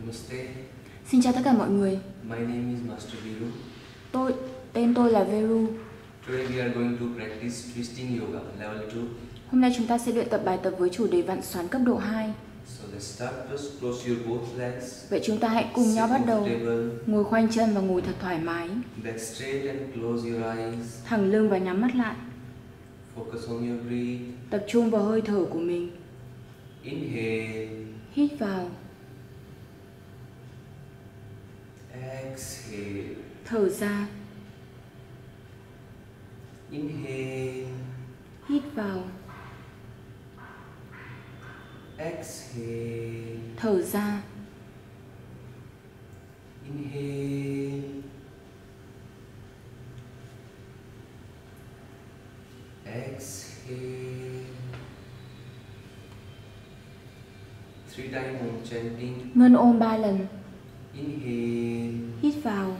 Namaste. Xin chào tất cả mọi người. My name is Master Viru. Tôi tên tôi là Veru. Today we are going to practice twisting yoga level 2. Hôm nay chúng ta sẽ luyện tập bài tập với chủ đề vặn xoắn cấp độ 2. So let's start first. Close your both legs. Vậy chúng ta hãy cùng nhau bắt đầu. Ngồi khoanh chân và ngồi thật thoải mái. Back straight and close your eyes. Thẳng lưng và nhắm mắt lại. Focus on your breath. Tập trung vào hơi thở của mình. Inhale. Hít vào, Exhale. thở ra, Inhale. hít vào, Exhale. thở ra, Inhale. Exhale. Three times chanting. ngân ôm ba lần. Inhale. Hít vào.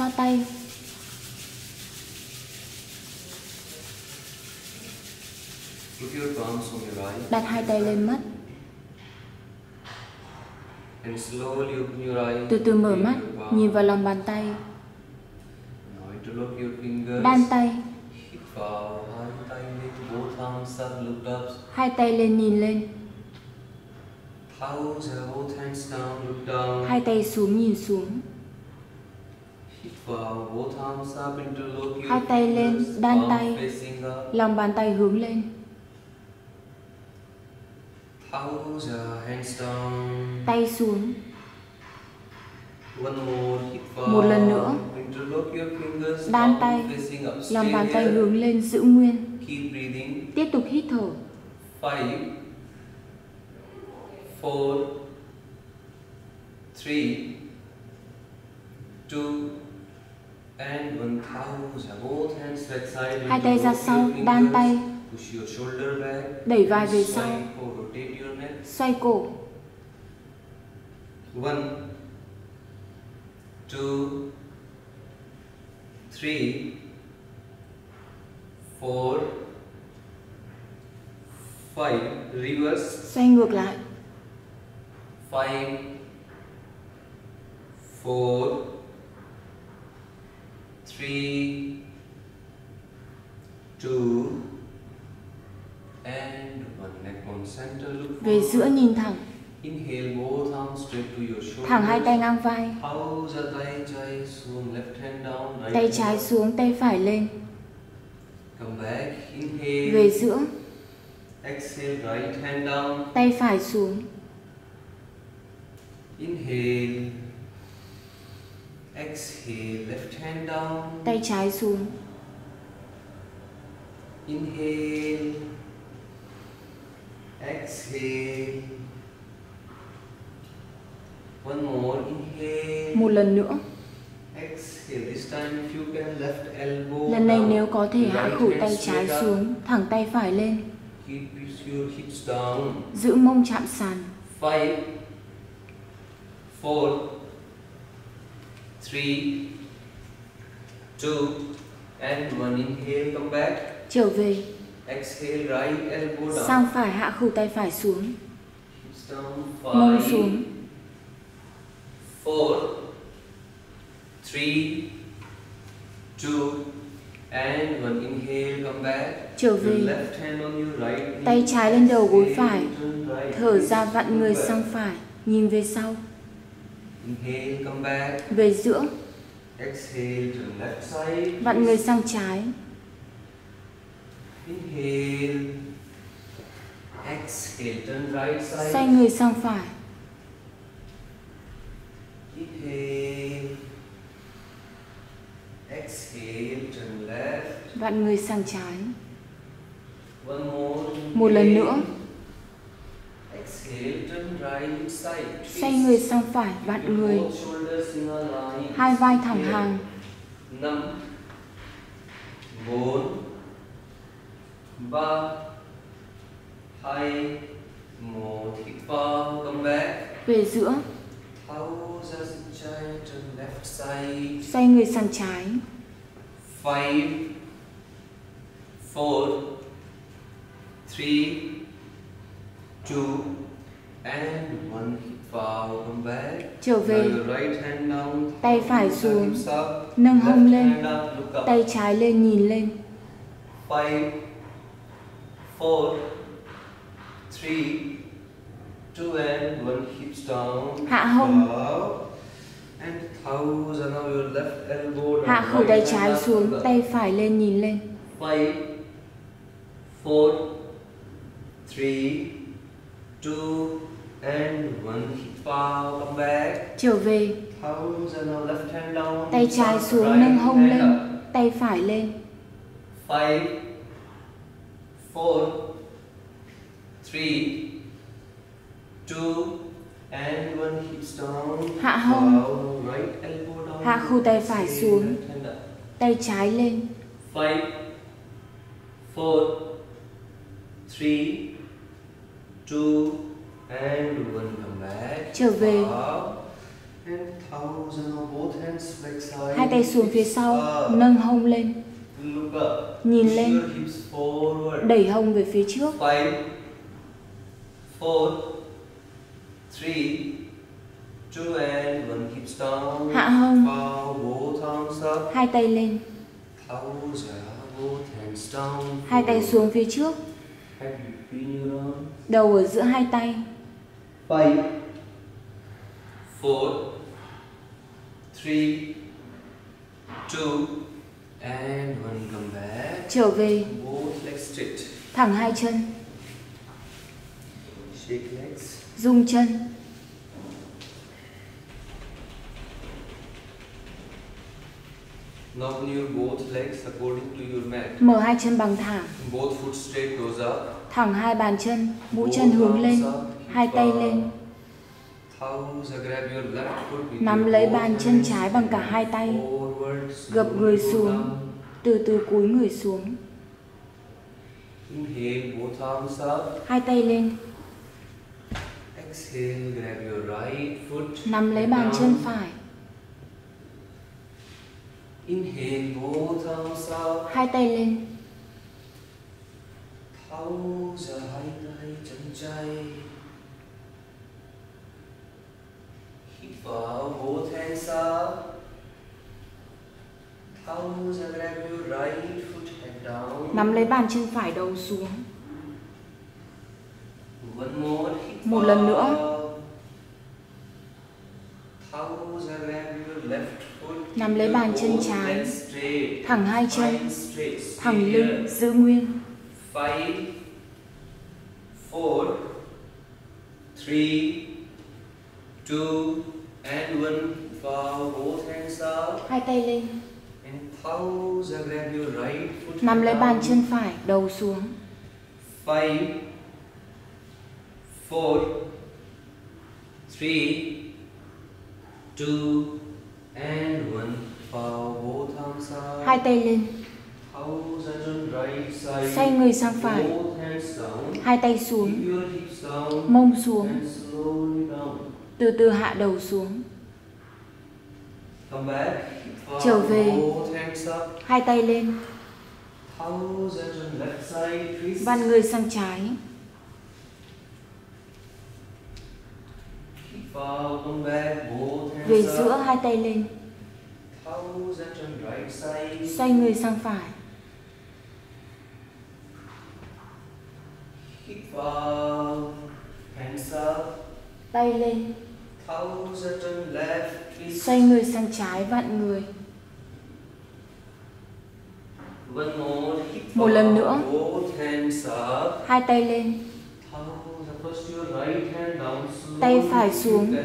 Xoa tay. Đặt hai tay lên mắt. Từ từ mở mắt, nhìn vào lòng bàn tay. Đan tay. Hai tay lên nhìn lên. Hai tay xuống nhìn xuống Hít vào, both arms up, interlock your Hai tay lên, đan tay. lòng bàn tay hướng lên, Pause, hands down. tay xuống. Một lần nữa. Đan tay. lòng bàn tay hướng lên giữ nguyên, Keep breathing. tiếp tục hít thở, Five, four, three, two, and one. Pause. Both hands back side. Hai tay ra sau, đan tay, đẩy vai về sau, xoay cổ, One, two, three, four, five. Reverse. xoay ngược lại, Five, four, three, two, and one. Neck on center. Look về giữa nhìn thẳng, Inhale, both arms straight to your shoulders. thẳng hai tay ngang vai, tay trái xuống, left hand down, right tay hand trái up. xuống, tay phải lên, Come back, inhale. về giữa, Exhale, right hand down. tay phải xuống, Inhale. Exhale, left hand down. tay trái xuống, Inhale. Exhale. One more, inhale. một lần nữa. Exhale. This time if you can left elbow Lần này down, nếu có thể hạ right hand tay trái up. xuống, thẳng tay phải lên, Keep your hips down. giữ mông chạm sàn. Five, four, three, two, and one. Inhale, come back. Trở về, Exhale, right elbow down. sang phải hạ khử tay phải xuống, mông xuống, four, three, two, and one. Inhale, come back. trở về, left hand on your right tay trái lên đầu gối phải, thở ra vặn người sang phải, nhìn về sau, Inhale, come back. về giữa, Exhale to left side. vặn người sang trái, Inhale. Exhale, turn right side. Xoay người sang phải. Inhale. Exhale, turn left. Vặn người sang trái. One more. Một lần nữa. Exhale, turn right side. Xoay người sang phải, vặn người. Hai vai thẳng hàng. năm bốn ba hai một hít vào come back Về giữa. Xoay người sang trái. five four three two and one hít vào come back Trở về. right hand down Tay phải xuống. up, Nâng hông lên. up, up. Tay trái lên nhìn lên. five, four, three, two, and one. Hips down. Hạ hông. And thousand. Now your left elbow. Hạ right tay trái xuống, up. tay phải lên nhìn lên. Five, four, three, two, and one. Hip out. Come back. Trở về. Thousand. Now left hand down. Tay trái xuống, nâng hông lên. Tay phải lên. five, four, three, two, and one hips down. Hạ hông. Down, right elbow down. Hạ khu tay phải xuống. Tay trái lên. Five, four, three, two, Trở về. Hai tay xuống phía sau, Up. nâng hông lên. Nhìn lên. Đẩy hông về phía trước. Hạ hông. Hai tay lên. Hai tay xuống phía trước. Đầu ở giữa hai tay. Five, four, three, two, and one. Come back. Trở về. Both legs straight. Thẳng hai chân. Shake legs. Rung chân. Now your both legs according to your mat. Mở hai chân bằng thẳng. Both foot straight goes up. Thẳng hai bàn chân. Mũi Both chân hướng lên. up, Hai tay lên. Nắm lấy bàn chân trái bằng cả hai tay. Gập người xuống. Từ từ cúi người xuống. Hai tay lên. Exhale, grab your right foot. Nắm lấy bàn chân phải. Hai tay lên. Thumbs, uh, hai tay chân trái. Hít vào, both hands up. Thumbs, uh, grab your right foot, head down. Nắm lấy bàn chân phải đầu xuống. Một lần nữa. Nắm lấy bàn chân trái. Thẳng hai chân. Thẳng lưng, giữ nguyên. Five, four, three, two, and one. Bow both hands up Hai tay lên. and pause. and Grab your right foot. Nắm lấy bàn chân phải, đầu xuống. Five, four, three, two, and one. Bow both arms up. Hai tay lên. Xoay người sang phải. Both hands down. Hai tay xuống. Mông xuống. Từ từ hạ đầu xuống. Trở về. Hai tay lên. Vặn người sang trái. Về giữa hai tay lên. Xoay người sang phải. Tay lên. Xoay người sang trái vạn người. Một lần nữa, Hai tay lên. Tay phải xuống.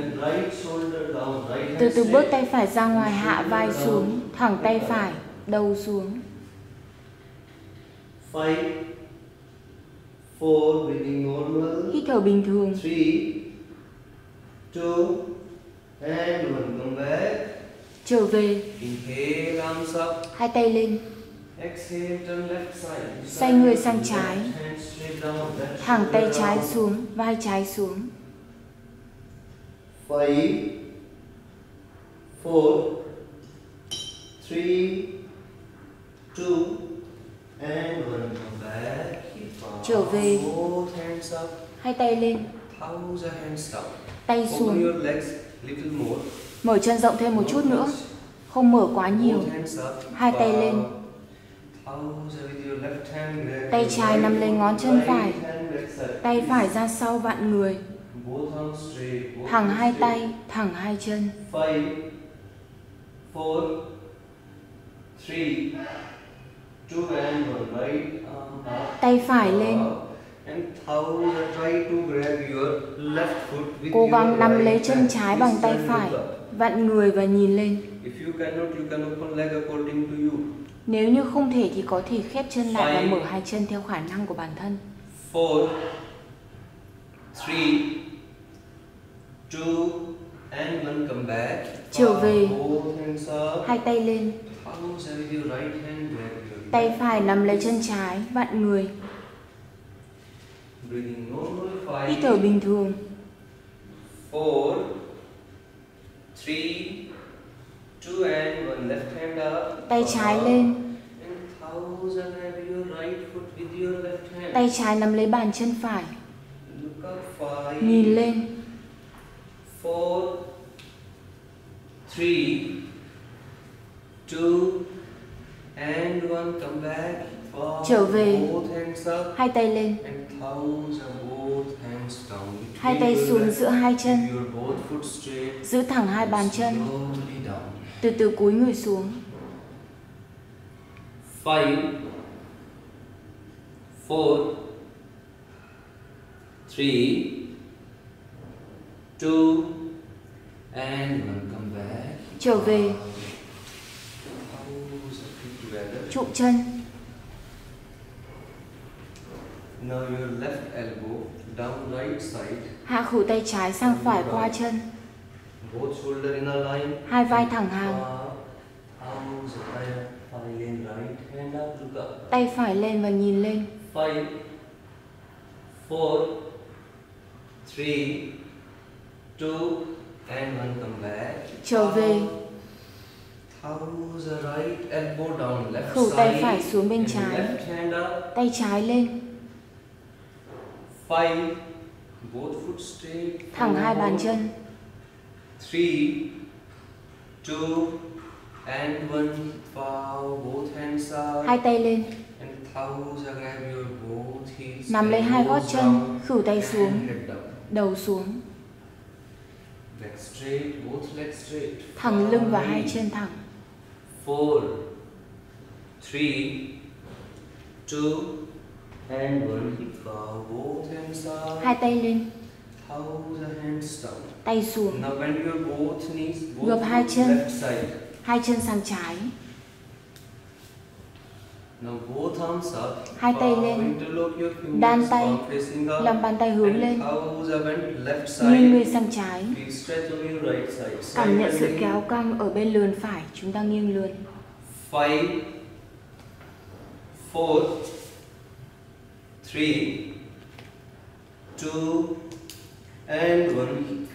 Từ từ bước tay phải ra ngoài, hạ vai xuống, Thẳng tay phải, Đầu xuống. Hít thở bình thường. Two, and one. Come back. Trở về, Inhale, arms up. hai tay lên, Exhale, turn left side. Xoay người sang trái. thẳng tay trái xuống, vai trái xuống. Five, four, three, two, and one. Come back. Trở về. Both hands up. Hai tay lên, Tay xuống. Mở chân rộng thêm một chút nữa, không mở quá nhiều. Hai tay lên. Tay trái nắm lấy foot, ngón chân phải. Tay phải ra sau vặn người, thẳng hai tay, thẳng hai chân. Tay phải lên, cố gắng nắm lấy chân trái bằng tay phải, vặn người và nhìn lên. Nếu như không thể thì có thể khép chân lại và mở hai chân theo khả năng của bản thân. Four, three, two, and one. Come back. Trở về. Hai tay lên, tay phải nắm lấy chân trái, vặn người. Hít thở bình thường. four, three, two, and one. Left hand up. Tay trái lên, And thumbs and grab your right foot with your left hand. tay trái nắm lấy bàn chân phải, nhìn lên. four, three, two, and one. Come back. Trở về. Both hands up Hai tay lên, hai tay xuống giữa hai chân, giữ thẳng hai bàn chân, từ từ cúi người xuống. Five, four, three, two, and one. Come back. Trở về, trụ chân, Now your left elbow down right side. hạ khử tay trái sang phải qua chân, Both shoulder in a line. hai vai thẳng hàng, Arms. Thigh in right hand up. Look up. tay phải lên và nhìn lên. Five, four, three, two, and one. Come back. Trở về. Thumbs are right elbow down left Khử tay phải xuống bên trái. Tay trái lên, Five, both foot straight. Thẳng hai bàn chân. Three, two, and one. Bow both hands up. Hai tay lên, nắm lấy hai gót chân, khử tay xuống, đầu xuống, Back straight, both legs straight. thẳng lưng và hai chân thẳng. Four, three, two, Hai tay lên, tay xuống, Gập hai chân. hai chân sang trái. Hai tay lên. Đan tay. Làm bàn tay hướng lên, nghiêng người sang trái. Cảm nhận sự kéo căng ở bên lườn phải, chúng ta nghiêng lườn. Five, four, three, two, and one.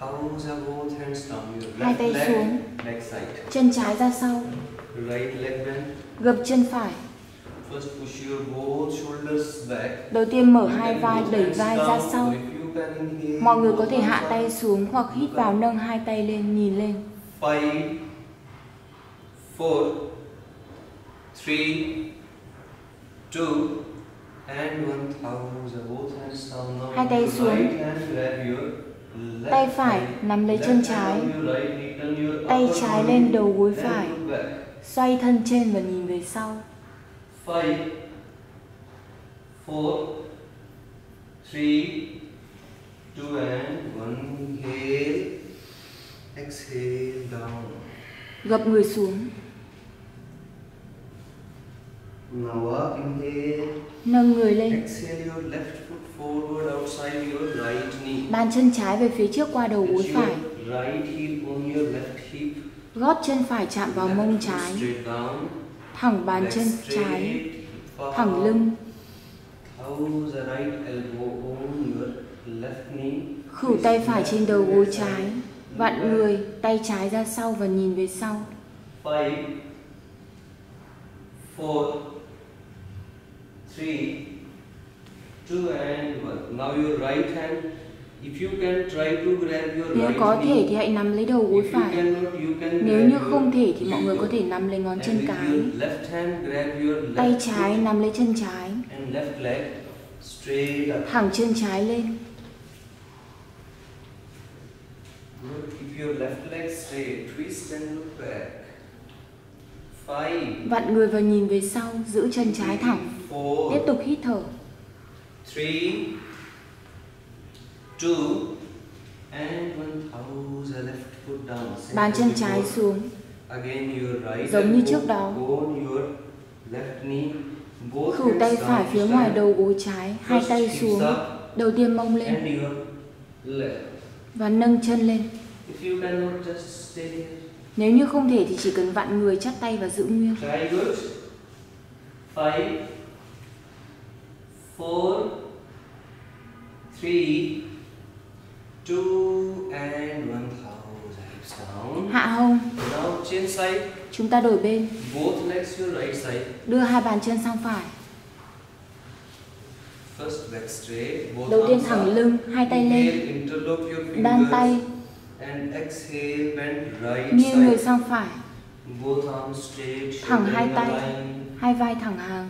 Are both hands down. Your left leg, xuống. back side. Chân trái ra sau, Right leg bend. gập chân phải. First push your both shoulders back. Đầu tiên mở hai vai, đẩy vai ra sau. Mọi người có thể hạ tay xuống hoặc hít vào nâng hai tay lên, nhìn lên. Five, four, three, Hai tay xuống. Tay phải nắm lấy chân trái, tay trái lên đầu gối phải, xoay thân trên và nhìn về sau. Gập người xuống, Now up, inhale, nâng người lên. exhale your left foot forward outside your right knee. Bàn chân trái về phía trước qua đầu gối phải. your right heel on your left hip. Gót chân phải chạm vào mông trái. Thẳng bàn chân trái, thẳng lưng. Toes the right elbow on your left knee. Khử tay phải trên đầu gối trái. Vặn người, tay trái ra sau và nhìn về sau. Five, four, three, two and one. Now your right hand. If you can try to grab your Nếu right có knee. thể thì hãy nắm lấy đầu gối If phải. cannot, Nếu như không thể thì mọi người có thể nắm lấy ngón chân cái. your left hand grab your left Tay trái nắm lấy chân trái. and left leg straight up. Thẳng chân trái lên. Good. Keep your left leg straight. Twist and look back. Vặn người và nhìn về sau, giữ chân trái thẳng. Tiếp tục hít thở. three, two, and one. Toes the left foot down. Same Bàn as chân trái xuống. Again, your right Giống như trước đó. your left knee. Both Khử tay phải phía ngoài đầu gối trái, hai tay xuống. Đầu tiên mông lên và nâng chân lên. If you cannot just stay here. Nếu như không thể thì chỉ cần vặn người chắp tay và giữ nguyên. Try good. Five, four, three, two, and one. Thousand hips down. Hạ hông, Now chin side, chúng ta đổi bên. both legs your right side. Đưa hai bàn chân sang phải. First back straight. Both Đầu tiên thẳng lưng, hai tay lên. Đan tay, And exhale, bend right nghiêng người sang phải. Both arms straight. Thẳng hai tay. Hai vai thẳng hàng.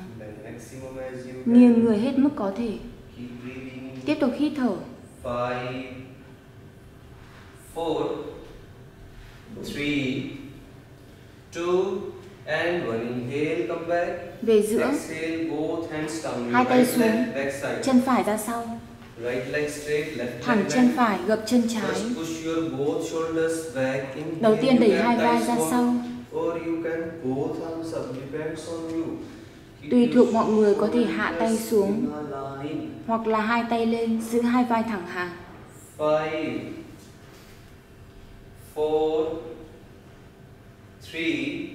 Nghiêng người hết mức có thể. Tiếp tục hít thở. Five, four, three, two, and one. Inhale, come back. Về giữa, Exhale, both hands down. Hai tay right xuống. back side. chân phải ra sau. Thẳng chân phải, gập chân trái. Đầu tiên đẩy hai vai ra sau. Tùy thuộc mọi người có thể hạ tay xuống. Hoặc là hai tay lên, giữ hai vai thẳng hàng. Five, four, three,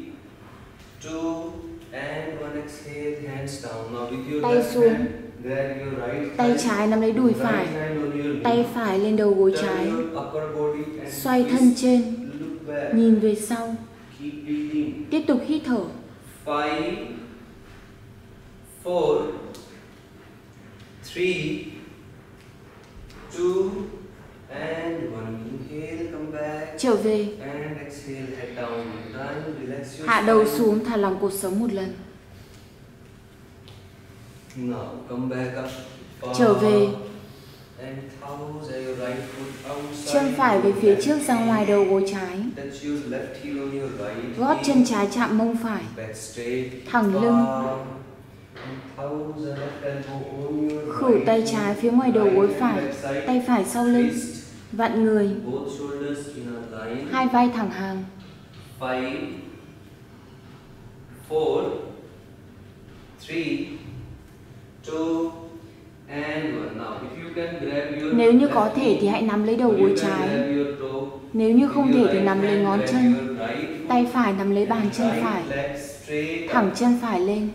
two, and one. Exhale, hands down. Now with your Tay left xuống. hand, Tay trái nắm lấy đùi phải. Tay phải lên đầu gối trái. Xoay thân trên, nhìn về sau. Tiếp tục hít thở. Five, four, three, two, and one. Inhale, come back. Trở về, hạ đầu xuống, thả lỏng cột sống một lần. Now come back up. Trở về. Chân phải về phía trước ra ngoài đầu gối trái. Gót chân trái chạm mông phải. Thẳng lưng. Khử tay trái phía ngoài đầu gối phải. Tay phải sau lưng. Vặn người. Hai vai thẳng hàng. Five, four, three, nếu như có thể thì hãy nắm lấy đầu gối trái. Nếu như không thể thì nắm lấy ngón chân. Tay phải nắm lấy bàn chân phải. Thẳng chân phải lên.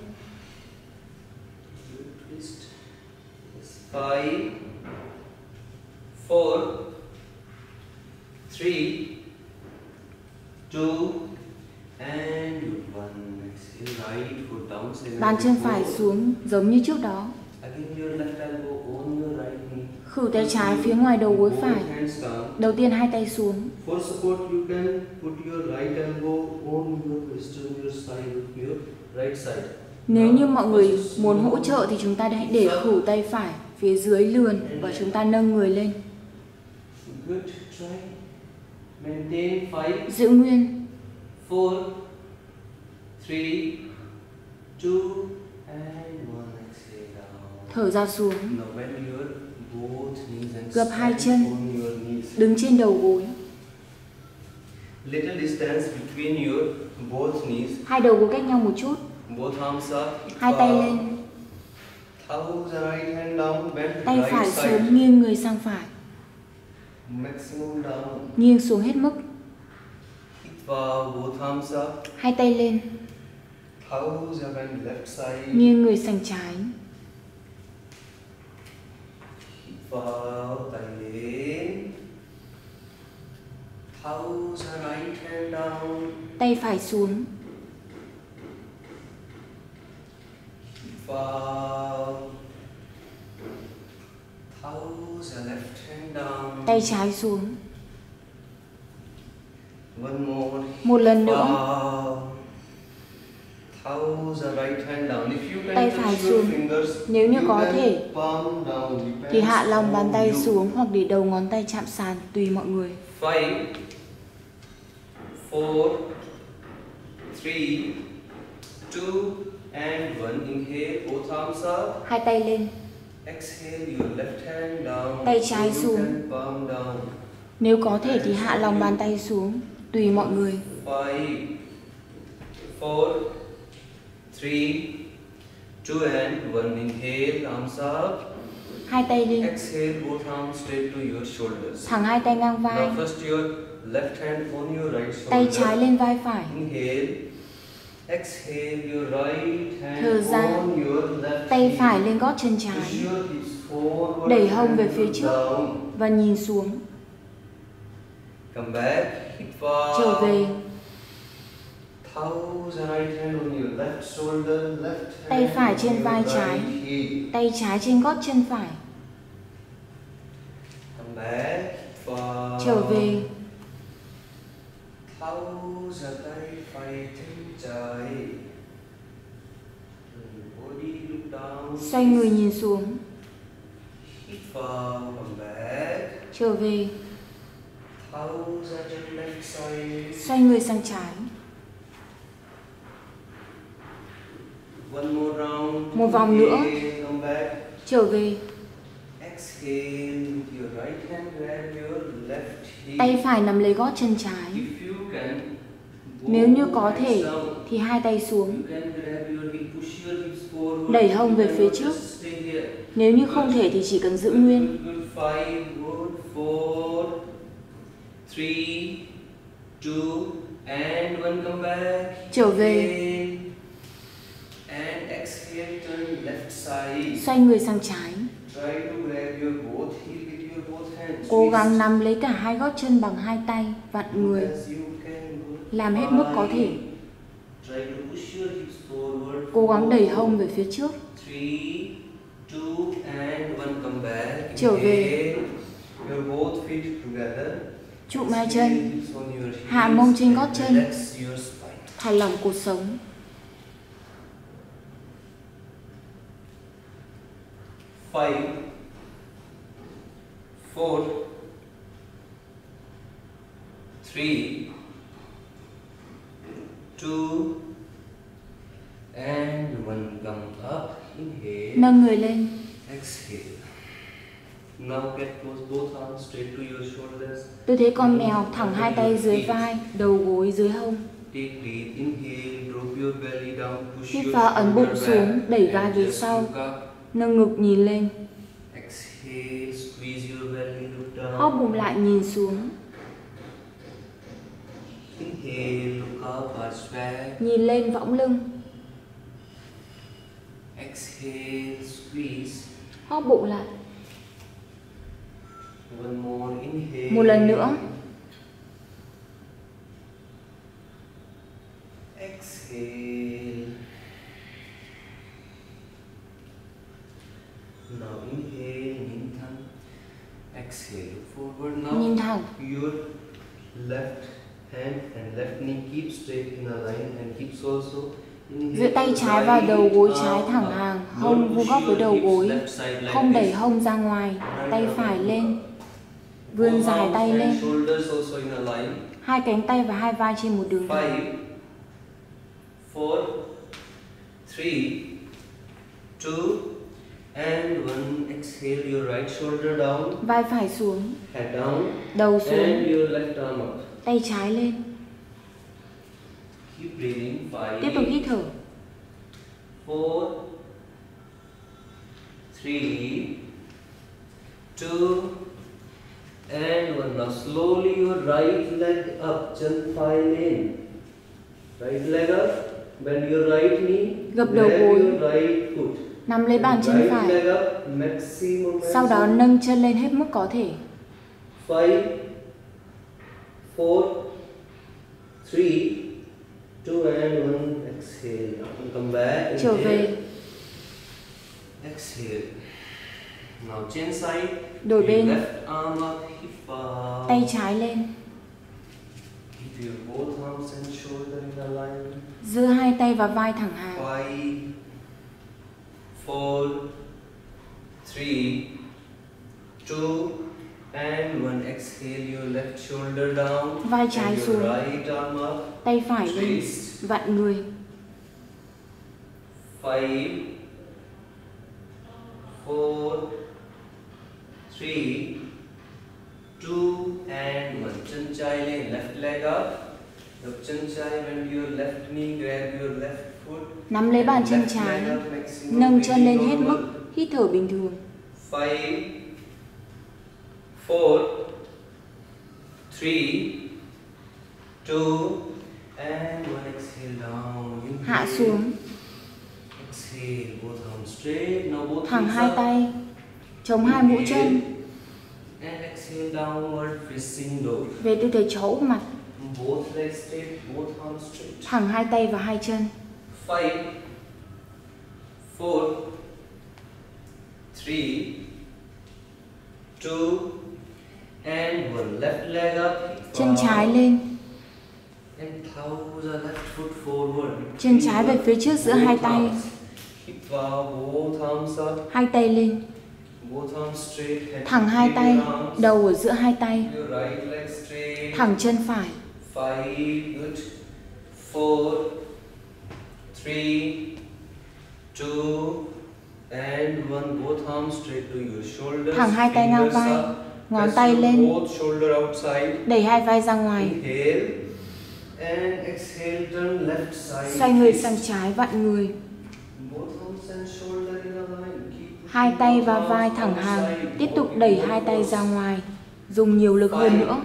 Five, four, three, two, and one. Bàn chân phải xuống giống như trước đó. Khử tay trái phía ngoài đầu gối phải. Đầu tiên hai tay xuống. Nếu như mọi người muốn hỗ trợ thì chúng ta hãy để khử tay phải phía dưới lườn và chúng ta nâng người lên. Giữ nguyên. four, three, two, and one. Exhale down. Thở ra xuống. Now bend your both knees and Gập hai chân. Đứng trên đầu gối. Little distance between your both knees. Hai đầu gối cách nhau một chút. Both arms up. Hai tay Up. lên. Right hand down. Bend Tay right phải side. xuống nghiêng người sang phải. Maximum down. Nghiêng xuống hết mức. Both arms up. Hai tay lên. Nghiêng người sang trái. Tay phải xuống. Tay trái xuống. Một lần nữa. Tay phải xuống. Nếu như you có thể, Thì hạ lòng bàn tay xuống hoặc để đầu ngón tay chạm sàn tùy mọi người. Five, four, three, two, and one. Inhale, both arms up. Hai tay lên. Exhale, your left hand down. Tay trái xuống. Nếu có thể thì hạ lòng bàn tay xuống tùy mọi người. Five, four, three, two, and one. Inhale, arms up. Hai tay lên. Exhale, both arms straight to your shoulders. Thẳng hai tay ngang vai. Now first your left hand on your right shoulder. Tay trái lên vai phải. Inhale. Exhale your right hand Thở ra. on your left Tay phải lên gót chân trái. Đẩy hông về phía trước. down. Và nhìn xuống. Come back. Hip. Trở về. Throw the right hand on your left shoulder. Left hand Tay phải on trên vai trái. Tay trái trên gót chân phải. Trở về. Xoay người nhìn xuống. Trở về. Xoay người sang trái. One more round. Một vòng nữa. Trở về. Tay phải nắm lấy gót chân trái. Nếu như có thể thì hai tay xuống. Đẩy hông về phía trước. Nếu như không thể thì chỉ cần giữ nguyên. Trở về. Inhale. And exhale, turn left side. Xoay người sang trái. Try to grab your both heel with your both hands. Cố gắng nắm lấy cả hai gót chân bằng hai tay, vặn người. Làm hết mức có thể. Cố gắng đẩy hông về phía trước. Trở về. Chụm hai chân. Hạ mông trên gót chân. Thả lỏng cột sống. Five, four, three, two, and one. Come up. Inhale. Nâng người lên. Exhale. Now get both, both arms straight to your shoulders. Tư thế con mèo thẳng hai tay dưới vai, đầu gối dưới hông. Take breath. Inhale. Drop your belly down. Push Hít your vào, ấn bụng xuống, đẩy vai về sau. Nâng ngực nhìn lên. Exhale. Squeeze your belly. Look down. Hóp bụng lại nhìn xuống. Nhìn lên võng lưng. Exhale. Squeeze. Hóp bụng lại. One more. Inhale. Một lần nữa. Exhale. Now inhale, nhìn thẳng. Exhale, look forward now. Nhìn thẳng. Your left hand and left knee keep straight in a line and hips also. Giữa tay trái vào đầu gối trái thẳng hàng, hông vuông góc với đầu gối. Không đẩy hông ra ngoài. Tay phải lên. Vươn dài tay lên. Hai cánh tay và hai vai trên một đường thẳng. Five, four, three, two, And one exhale, your right shoulder down, vai phải xuống, head down, đầu xuống, and your left arm up. tay trái lên. Keep breathing. Tiếp tục Five, hít thở. four, three, two, and one. Now slowly your right leg up, chân phải lên. Right leg up, bend your right knee, Gập đầu gối. your right foot. Nắm lấy bàn chân phải. Sau đó nâng chân lên hết mức có thể. Five, four, three, two, and one. Exhale. And come back. Trở về, Exhale. Now chin side. đổi bên, Left arm up, hip up. tay trái lên. Keep your both arms and shoulder in alignment. Giữa hai tay và vai thẳng hàng. Five, four, three, two, and one. Exhale. Your left shoulder down. Vai trái xuống. right arm up. Tay phải lên, vặn người. Five, four, three, two, and one. Chân chai lên, left leg up. Gập chân chai, bend your left knee, grab your left. Nắm lấy bàn chân trái, nâng chân lên hết mức, hít thở bình thường. Five, four, three, two, and one. Exhale down. Hạ xuống, Exhale, both arms straight. Now both thẳng hai tay, chống hai mũi chân, And exhale downward facing dog. về tư thế chó úp mặt, Both legs straight, both arms straight. thẳng hai tay và hai chân. Five, four, three, two, and one. Left leg up. Chân trái lên, And throw the left foot forward. chân trái về phía trước giữa hai tay, hai tay lên, Both arms straight. head thẳng hai tay, đầu ở giữa hai tay, Your right leg straight. thẳng chân phải, three, two, and one. Both arms straight to your shoulders. Thẳng hai tay ngang vai, ngón tay lên, Both shoulder outside. đẩy hai vai ra ngoài, Inhale. And exhale, turn left side. xoay người sang trái vặn người, Both arms and shoulder in a line. Hai tay và vai thẳng hàng, tiếp tục đẩy hai tay ra ngoài, dùng nhiều lực hơn nữa.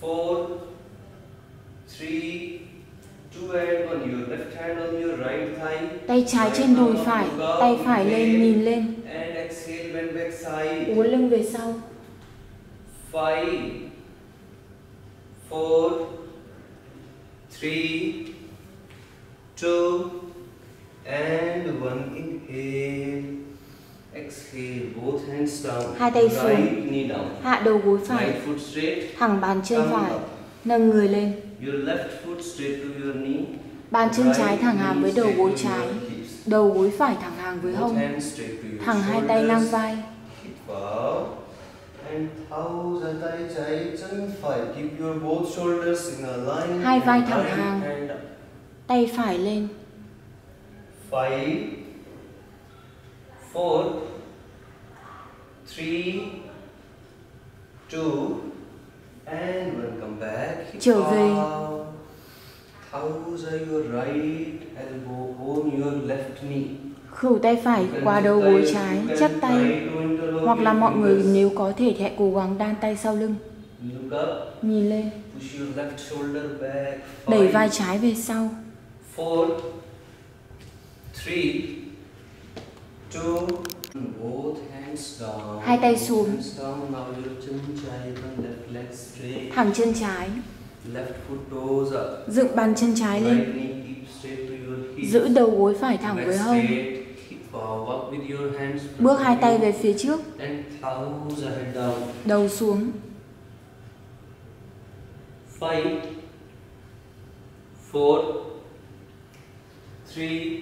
four, three, Tay trái trên đùi phải, tay phải lên nhìn lên, uốn lưng về sau. Five, four, three, two, and one. Inhale. Exhale, both hands down. Hai tay xuống. Right knee down. Hạ đầu gối phải, Right foot straight. thẳng bàn chân phải, nâng người lên. Your left foot straight to your knee. Bàn chân trái thẳng hàng với đầu gối trái, đầu gối phải thẳng hàng với hông, thẳng hai tay ngang vai. Hai vai thẳng hàng. Tay phải lên, Five, four, three, two, and one. Come back. Hip Trở về. vào. Tháo ra your right elbow on your left knee. khử tay phải qua đầu gối trái, chắp tay. Hoặc là mọi người nếu có thể thì hãy cố gắng đan tay sau lưng, nhìn lên, đẩy vai trái về sau. four, three, two, both hai tay xuống. Thẳng chân trái. Dựng bàn chân trái lên. Giữ đầu gối phải thẳng với hông. Bước hai tay về phía trước. Đầu xuống. Five four. Three.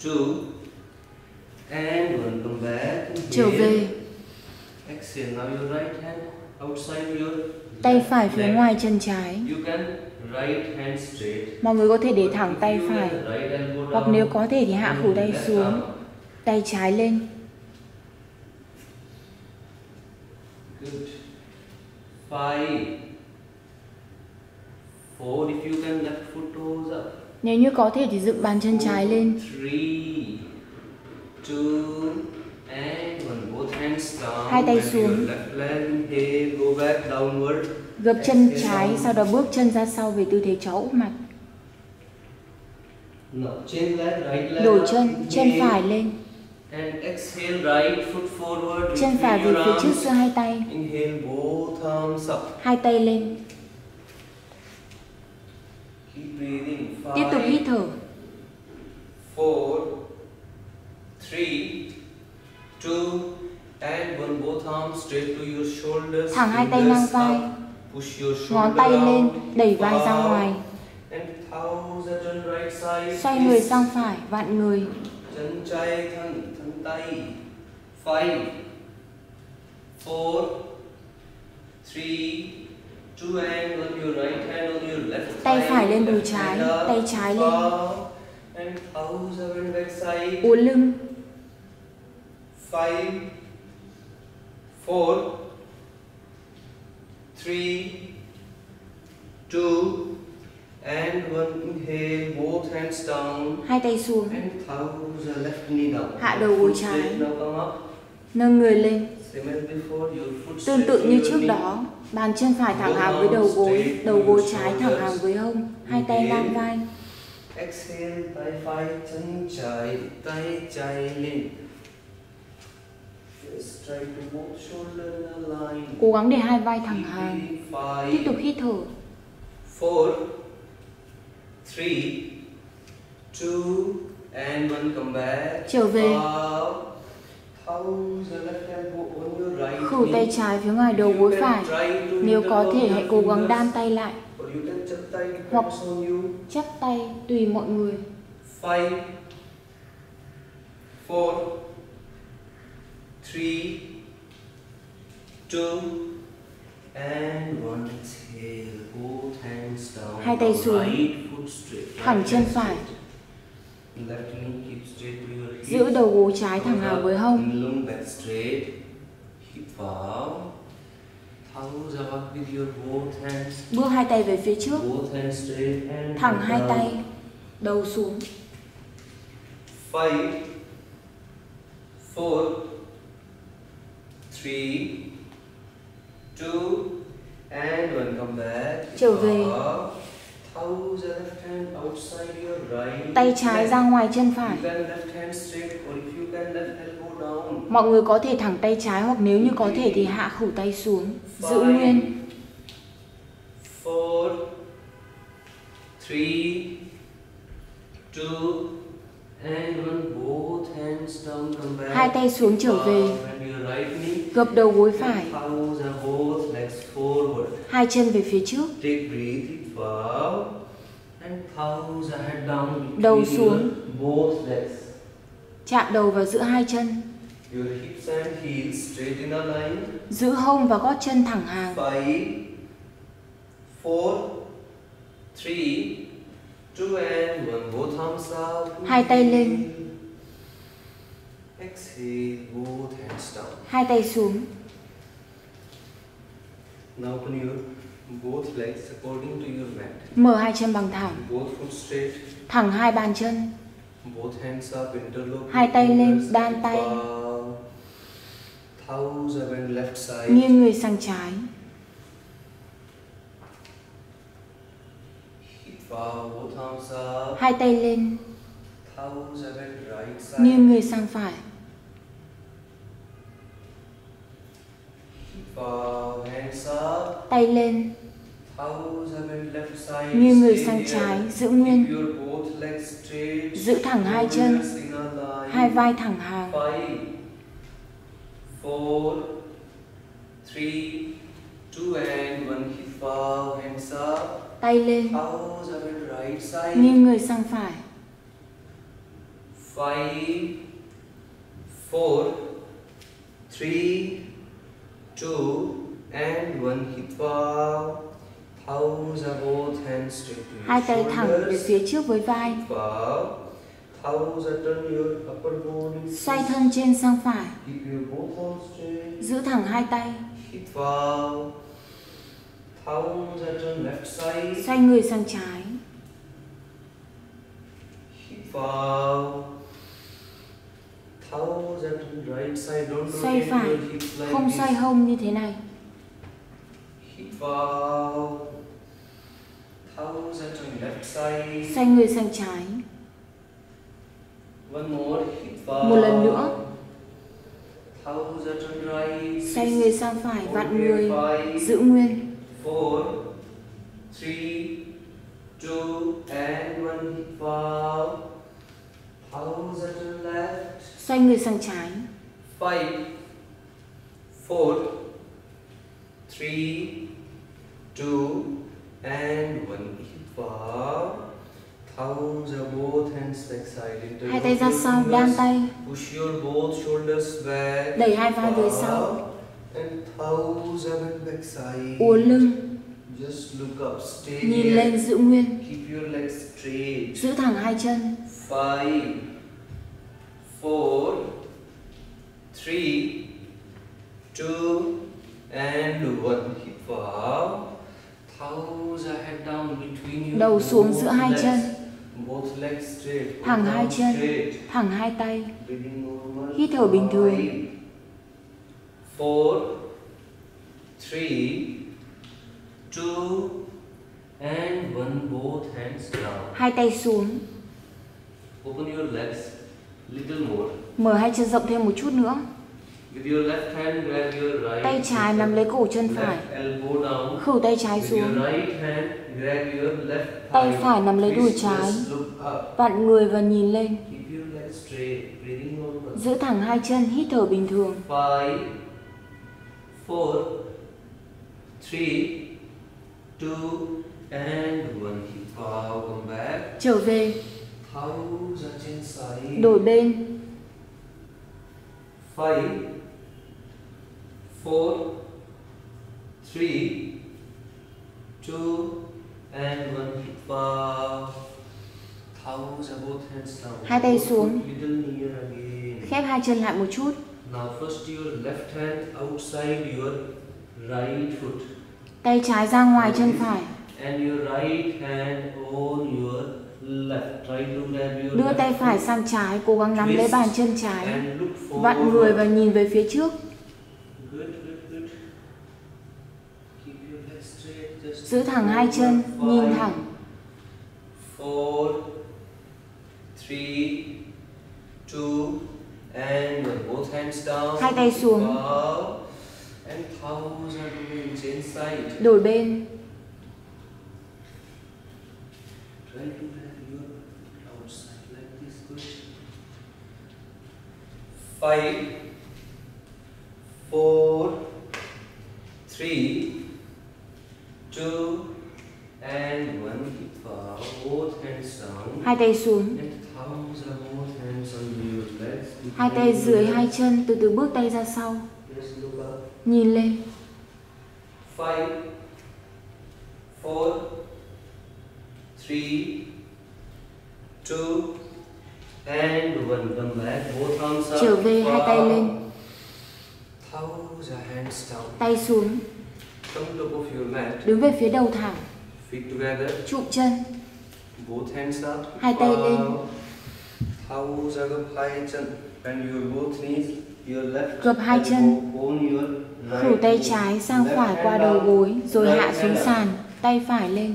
Two and one. Come back. Trở về, Exhale. Now your right hand outside your tay phải phía ngoài chân trái. You can right hand straight. Mọi người có thể để thẳng tay phải, hoặc nếu có thể thì hạ khử tay xuống. tay trái lên Good. Five. Four. If you can left foot toes up. nếu như có thể thì dựng bàn chân trái lên hai tay xuống. Gập chân trái, sau đó bước chân ra sau về tư thế chó úp mặt. Đổi chân, chân phải lên. Chân phải về phía trước giữa hai tay. Hai tay lên. Tiếp tục hít thở. 4 3 2 thẳng hai tay ngang vai ngón tay lên đẩy vai ra ngoài. xoay người sang phải vặn người. Five four three two and on your right hand on your left Tay phải lên đùi trái, tay trái lên. up, and thousand on back side. Uốn lưng. Five four three two and one inhale both hands down. Hai tay xuống. And thousand left knee down. Hạ đầu gối trái. nâng người lên. Tương tự như trước đó bàn chân phải thẳng hàng với đầu gối đầu gối trái thẳng hàng với hông hai tay ngang vai. Exhale, tay phải chân trái, tay trái lên. Just try to both shoulder align. Cố gắng để hai vai thẳng hàng tiếp tục hít thở four, three, two, and one. Come back. Trở về. Khử tay trái phía ngoài đầu gối phải nếu có thể hãy cố gắng đan tay lại hoặc chắp tay tùy mọi người five, four, three, two, and one. Exhale, both hands down. Hai tay xuống. Right foot straight. Thẳng chân phải. Left knee keep straight to your hip. giữ đầu gối trái thẳng hàng với hông Lưng back straight. Hip vào. Thumbs up with your both hands. bước hai tay về phía trước Both hands straight and thẳng hai down. tay đầu xuống Five, four, three, two, and one. Come back. Trở về. Up. Thumbs left hand outside your right. tay trái ra ngoài chân phải You can left hand straight, or if you can left elbow down. mọi người có thể thẳng tay trái hoặc nếu như có thể thì hạ khử tay xuống giữ nguyên four, three, two, Hai tay xuống trở về. Gập đầu gối phải. Hai chân về phía trước. Đầu xuống. Chạm đầu vào giữa hai chân. Giữ hông và gót chân thẳng hàng. 5 4 3 Hai tay lên. Exhale, both hands down. hai tay xuống Now open your both legs according to your mat. mở hai chân bằng thẳng Both foot straight. thẳng hai bàn chân Both hands up, interlock. Hai tay lên, đan tay. nghiêng người sang trái Hip vào, both arms up. Hai tay lên nghiêng người sang phải tay lên nghiêng người sang trái giữ nguyên. Giữ thẳng hai chân. Hai vai thẳng hàng three, two, and one. Hip vào, hands up tay lên. Nghiêng người sang phải. Five, four, three, two, and one. Hip bow Thumbs are both hands straight hai tay thẳng về phía trước với vai. Xoay thân trên sang phải, giữ thẳng hai tay, Hít vào. Thumbs are turn left side xoay người sang trái, xoay phải, không xoay hông như thế này. Xoay người sang trái. Một lần nữa. Xoay người sang phải, vặn người, giữ nguyên. Four, three, two, and one. Are to left. Xoay người sang trái, Five, four, three, two, and one. Vào. Thumbs are both hands back side. Interlock hai tay ra sau, đan tay, Push your both shoulders back. đẩy hai vai về sau, Uốn lưng, nhìn lên giữ nguyên, giữ thẳng hai chân. Five, four, three, two, and one. Hít vào. Are head down between your Đầu xuống giữa hai legs. chân. Both legs straight. Thẳng hai chân. straight. Thẳng hai tay. Hít thở bình thường. Four, three, two, and one. Both hands down. hai tay xuống, Open your legs little more. mở hai chân rộng thêm một chút nữa. With your left hand, grab your right. Tay trái nắm lấy cổ chân phải, Left elbow down. khử tay trái With your xuống. right hand, grab your left Tay phải nắm lấy đùi trái. Vặn người và nhìn lên, straight. Giữ thẳng hai chân, hít thở bình thường. Five, four, three, two, and one. Hít vào, come back. Trở về, chin side. đổi bên, Five, four, three, two, and one. Hít vào. Thumbs are both hands down. Hai tay xuống. khép hai chân lại một chút. Now first your left hand outside your right foot. Tay trái ra ngoài chân phải, And your right hand on your left. Try to grab your đưa tay phải foot sang trái, cố gắng nắm lấy bàn chân trái, vặn người và nhìn về phía trước, Good, good, good. Keep your legs straight. Just giữ thẳng hai chân, nhìn thẳng. Four, three, two, and one. Both hands down. Hai tay xuống. Đổi bên. Five, four, three, two, and one. Hip up. Both hands down. hai tay xuống, And thumbs are both hands on your legs. Hai tay dưới hai chân, từ từ bước tay ra sau, nhìn lên. Five, four, three, two, and one. Come back. Both arms up. Trở về, hai tay lên, hands down. tay xuống, đứng về phía đầu thẳng, Feet together. trụ chân, Both hands up. Hai tay lên. Gập hai chân. khử tay trái sang phải qua đầu gối, rồi hạ xuống sàn, tay phải lên.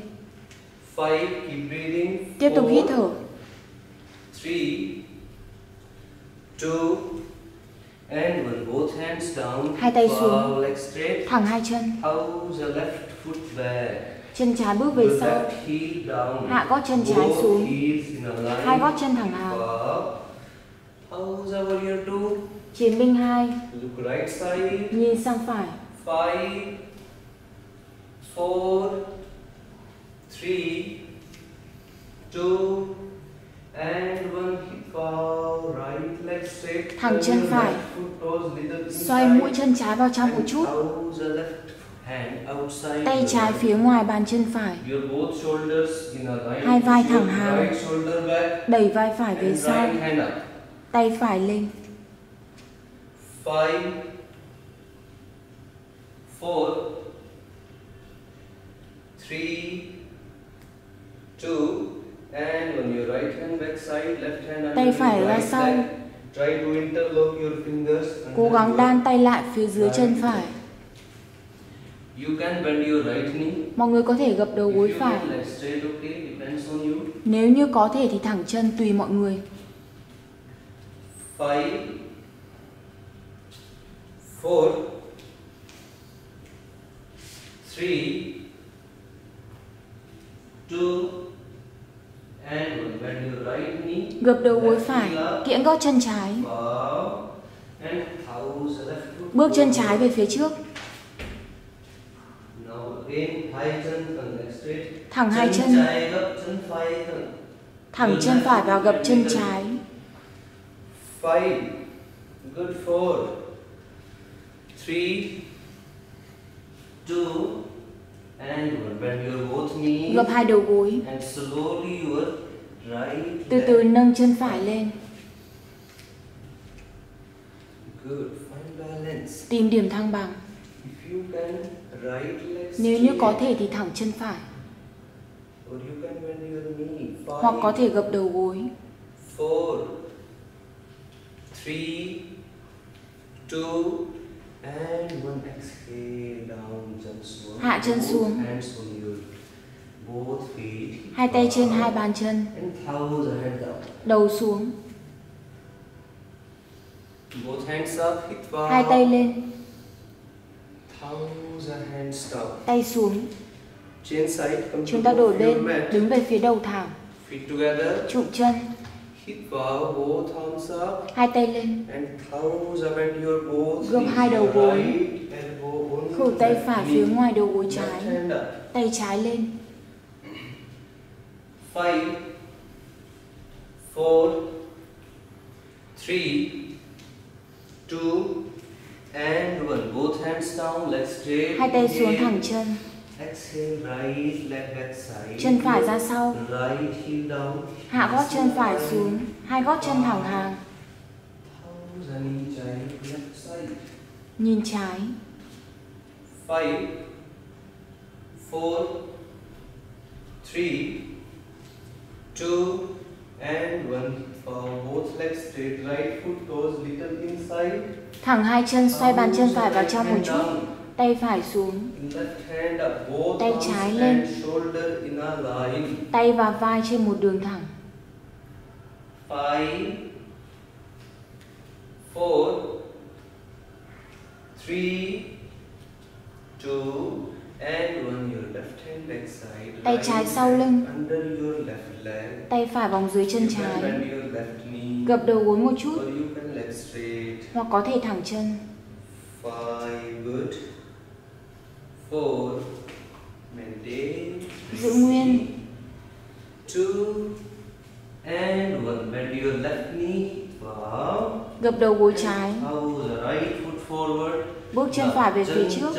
Tiếp tục hít thở, three, two, and one. Both hands down. Hai tay xuống. Thẳng hai chân, Chân trái bước về sau, hạ gót chân trái xuống, hai gót chân thẳng hàng. Chiến binh 2, Look right side. nhìn sang phải, Five, four, three, two, and one. Hip vào. Right leg straight. Thẳng chân phải. xoay mũi chân trái vào trong một chút, Tay trái phía ngoài bàn chân phải. Hai vai thẳng hàng. Đẩy vai phải về sau. Tay phải lên. Five, four, three, two, and on your right hand back side, left hand under Tay phải ra sau. Try to interlock your fingers. Cố gắng đan tay lại phía dưới chân phải. You can bend your right knee. Mọi người có thể gập đầu gối phải. Nếu như có thể thì thẳng chân tùy mọi người. Five, four, three, two, and right knee. Gập đầu gối phải, kiễng gót chân trái. Bước chân trái về phía trước. Now again, hai chân thẳng hai chân. thẳng. Chân phải vào gập chân trái. Five. Good. Four. Three. Two. And. Bend your both knees. Gập hai đầu gối. And slowly your right Từ từ nâng chân phải lên. Good. Find balance. Tìm điểm thăng bằng. If you can, Nếu như có thể thì thẳng chân phải. Hoặc có thể gập đầu gối. four, three, two, and one. Exhale down, chân xuống. Hạ chân xuống. Hai tay trên hai bàn chân. Đầu xuống. Hai tay lên. Thumbs and hands down. Tay xuống. Chúng ta đổi bên. Đứng về phía đầu thảm. Trụ chân. Hai tay lên. Gập hai đầu gối. Khuỷu tay phải phía ngoài đầu gối trái. Tay trái lên. Five, four, three, two, and one. Both hands down, legs straight. Hai tay xuống thẳng chân. Exhale, right leg back side. Chân phải ra sau. Right heel down. Hạ gót chân phải xuống. Hai gót chân thẳng hàng. Nhìn trái. Five, four, three, two, and one. Thẳng hai chân xoay bàn chân phải vào trong một chút. Tay phải xuống. Tay trái lên. Tay và vai trên một đường thẳng. 5 4 3 2 Tay trái sau hand lưng. Tay phải vòng dưới chân trái. Gập đầu gối một chút. Hoặc có thể thẳng chân. Giữ nguyên. Two, and one. Bend your left knee. Wow. Gập đầu gối trái. Bước chân phải về phía trước.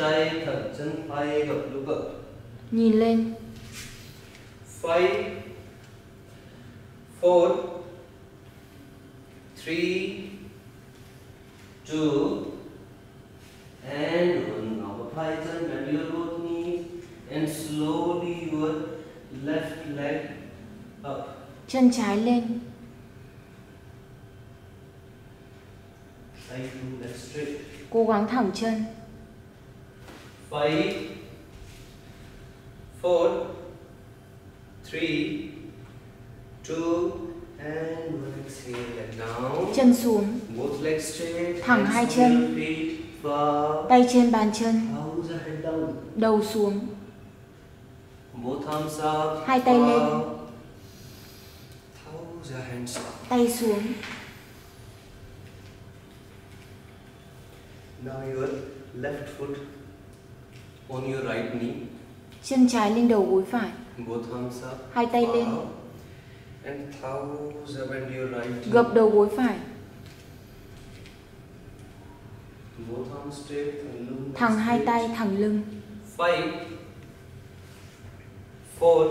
Nhìn lên. Five, four, three, two, and one. Now high chân, bend your both knees, and slowly your left leg up. Chân trái lên. Try to leg straight. Cố gắng thẳng chân. Five, four, three, two, and one. Exhale, down. Chân xuống. Both legs straight. Thẳng hai chân. Tay trên bàn chân. Đầu xuống. Both arms up. Hai tay lên. Tay xuống. Now your left foot on your right knee. Chân trái lên đầu gối phải. Both arms up. Hai tay lên. And thumbs up and your right knee. Gập đầu gối phải. Both arms straight and lưng Thẳng hai tay thẳng lưng. Five, four,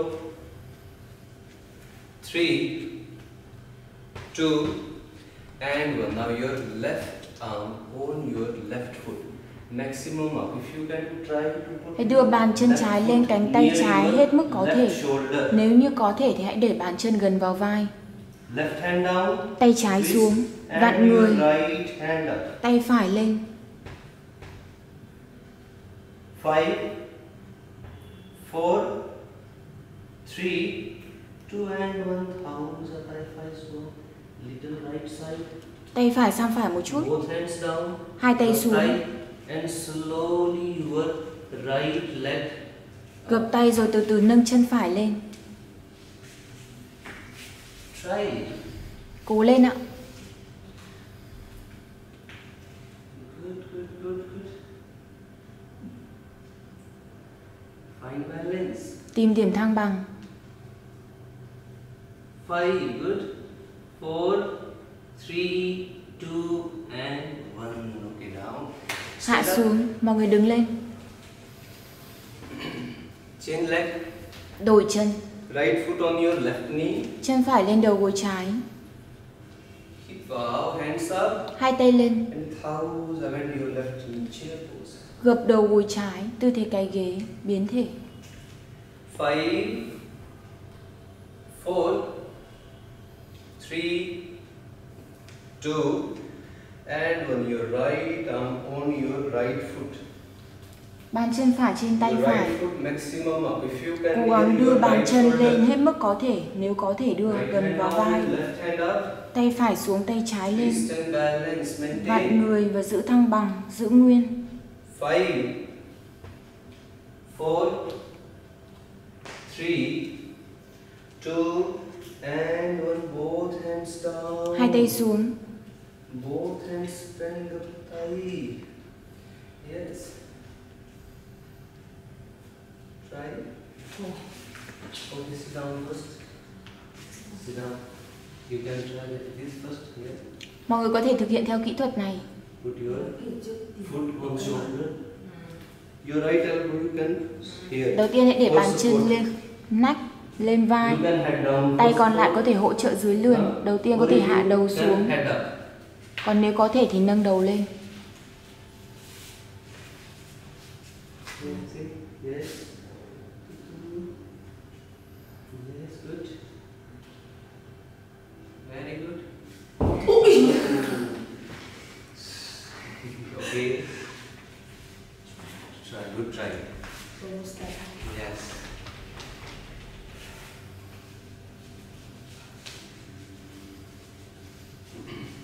three, two, and one. Now your left arm on your left foot. Maximum up. If you can try to put Hãy đưa bàn chân trái lên cánh tay trái hết mức có thể. shoulder. Nếu như có thể thì hãy để bàn chân gần vào vai, Left hand down. tay trái xuống, vặn người, right hand up. tay phải lên. Five, four, three, two, and one. Thumbs up. I five slow. Little right side. Tay phải sang phải một chút, hai tay xuống, gập tay rồi từ từ nâng chân phải lên. Cố lên ạ. Tìm điểm thăng bằng. Five, good. Four, three, two, and one. Okay, down. Hạ xuống, mọi người đứng lên. Change leg. Đổi chân, Right foot on your left knee. chân phải lên đầu gối trái. Hip bow, hands up. Hai tay lên, And thumbs around your left knee. Chair pose. gập đầu gối trái, tư thế cái ghế, biến thể. Five, four, three, two, and on your right arm on your right foot. Bàn chân phải trên tay phải. Cố gắng đưa bàn chân lên hết mức có thể, nếu có thể đưa Right gần vào vai. Tay phải xuống, tay trái lên. Vặn người và giữ thăng bằng, giữ nguyên. Five, four, three, two, and one. Both hands down. Hai tay xuống, Both hands bend up tight. Yes. Try. Okay, sit down first. Sit down. You can try this first. Yeah. mọi người có thể thực hiện theo kỹ thuật này. Put your foot on shoulder. Your right elbow you can here. Đầu tiên hãy để bàn chân lên nách, lên vai. Tay còn lại có thể hỗ trợ dưới lườn. Đầu tiên có thể hạ đầu xuống. Còn nếu có thể thì nâng đầu lên. Good. Very good. okay. Try, good try. Yes. Bend your both knees.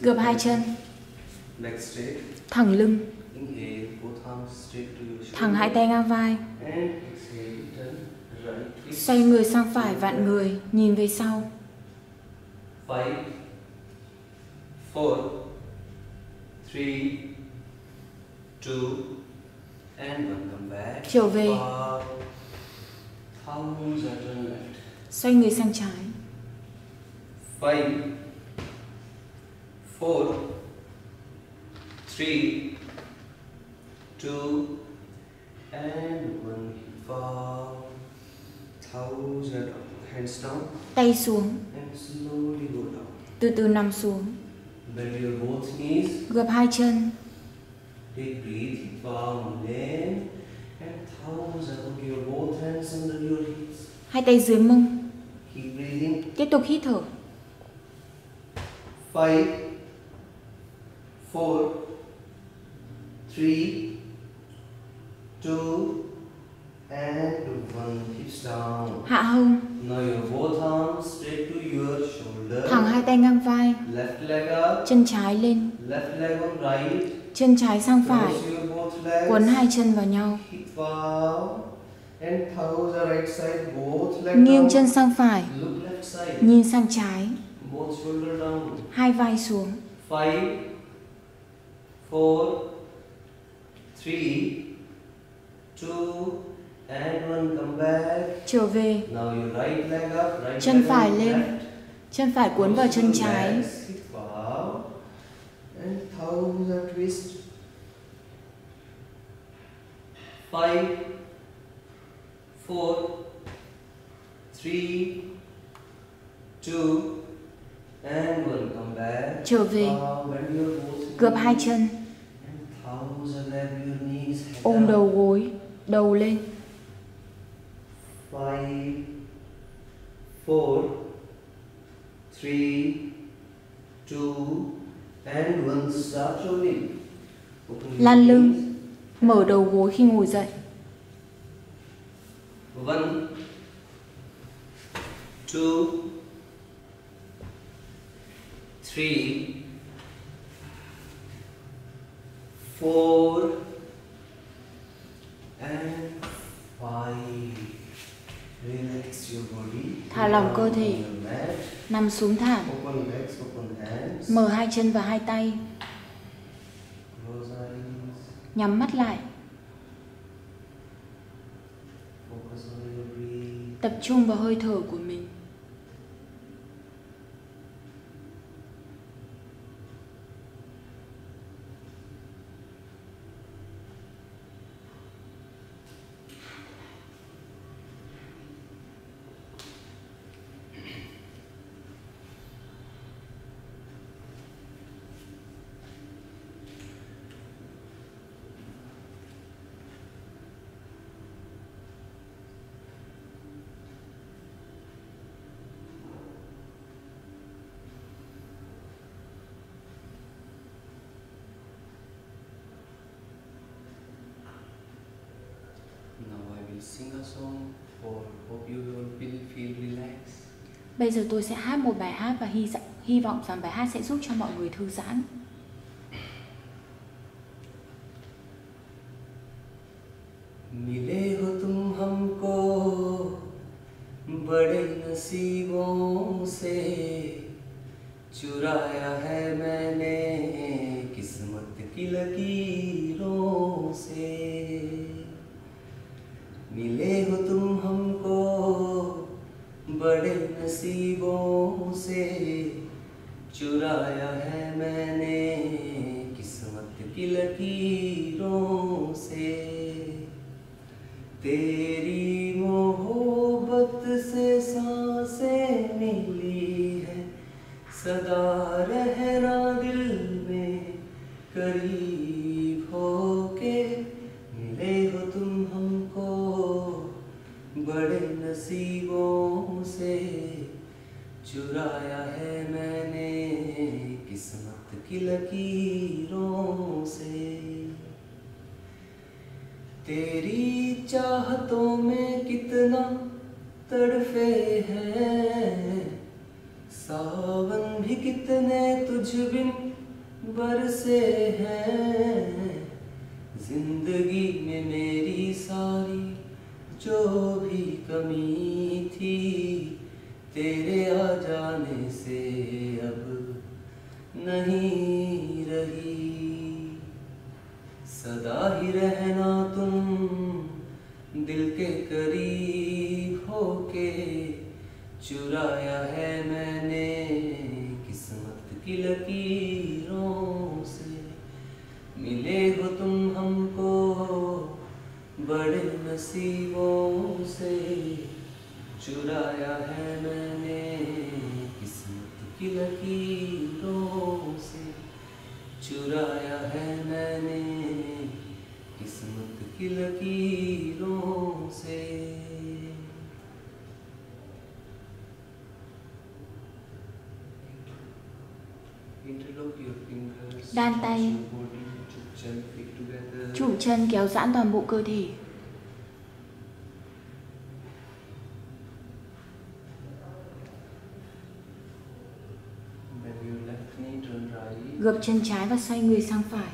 Gập hai chân, thẳng lưng, thẳng hai tay ngang vai. Xoay người sang phải, vặn người, nhìn về sau. Five, four, three, two, and one. Come back. Trở về. Xoay người sang trái. Five, four, three, two, and one. Bow. Thumbs are down. Hands down Tay xuống, and slowly go down. từ từ nằm xuống. Bend your both knees. Gập hai chân, Take breathe, palm and thumbs around your both hands under your hips. hai tay dưới mông. Keep breathing. Tiếp tục hít thở. Five, four, three, two, and one. Hips down. Hạ hông, Now your both arms straight to your shoulder. thẳng hai tay ngang vai. Left leg up, Chân trái lên, left leg on right. chân trái sang phải. Cuốn hai chân vào nhau. Hip bow and thumbs are right side, both leg Nghiêng down. chân sang phải, Look left side, nhìn sang trái. both shoulder down. Hai vai xuống. Five, four, three, two, and one. Come back. Trở về, Now your right leg up, right Chân leg phải lên. left. chân phải cuốn vào chân trái. bow, and are twist. five, four, three, two, and one. Come back. Trở về. Gập hai chân, And thumbs and grab your knees. head ôm đầu gối, đầu lên. Five, four, three, two, and one. Start rolling. Lan lưng. Mở đầu gối khi ngồi dậy. One, two, three, four, and five. Relax your body. Thả lỏng cơ thể. Nằm xuống thảm, mở hai chân và hai tay, nhắm mắt lại, tập trung vào hơi thở của mình. Now I will sing a song for hope you will feel, feel relaxed. Bây giờ tôi sẽ hát một bài hát và hy, hy vọng rằng bài hát sẽ giúp cho mọi người thư giãn. करीब होके चुराया है मैंने किस्मत की लकीरों से। मिले हो तुम हमको बड़े नसीबों से। चुराया है मैंने किस्मत की लकीरों से। चुराया है मैंने किस्मत की लकीरों fingers. Đan tay. chụp chân kéo giãn toàn bộ cơ thể. Gập chân trái và xoay người sang phải.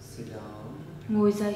Sit down. Ngồi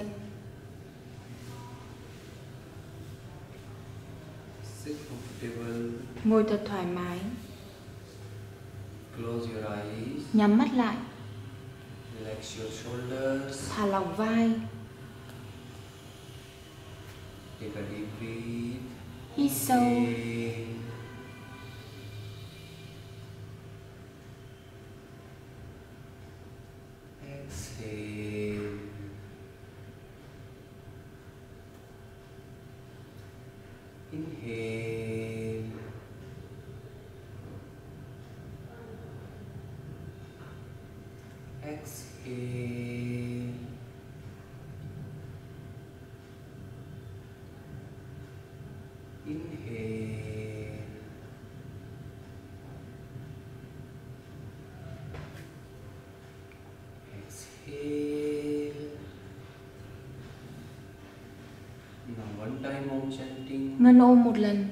Inhale. Ngân ôm một lần,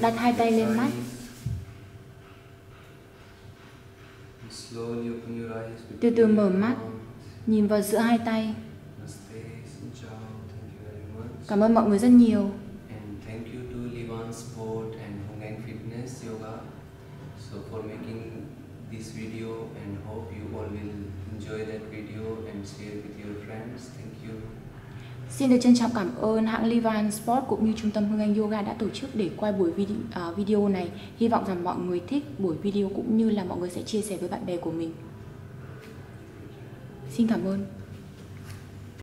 Đặt hai tay lên mắt. Từ từ mở mắt. nhìn vào giữa hai tay. Cảm ơn mọi người rất nhiều. And thank you to Livan Sport and Hongang Fitness Yoga so for making this video and hope you all will enjoy that video and share with your friends. Thank you. Xin được trân trọng cảm ơn hãng Livan Sport cũng như Trung tâm Hương Anh Yoga đã tổ chức để quay buổi video, à, video này. Hy vọng rằng mọi người thích buổi video cũng như là mọi người sẽ chia sẻ với bạn bè của mình. Xin cảm ơn.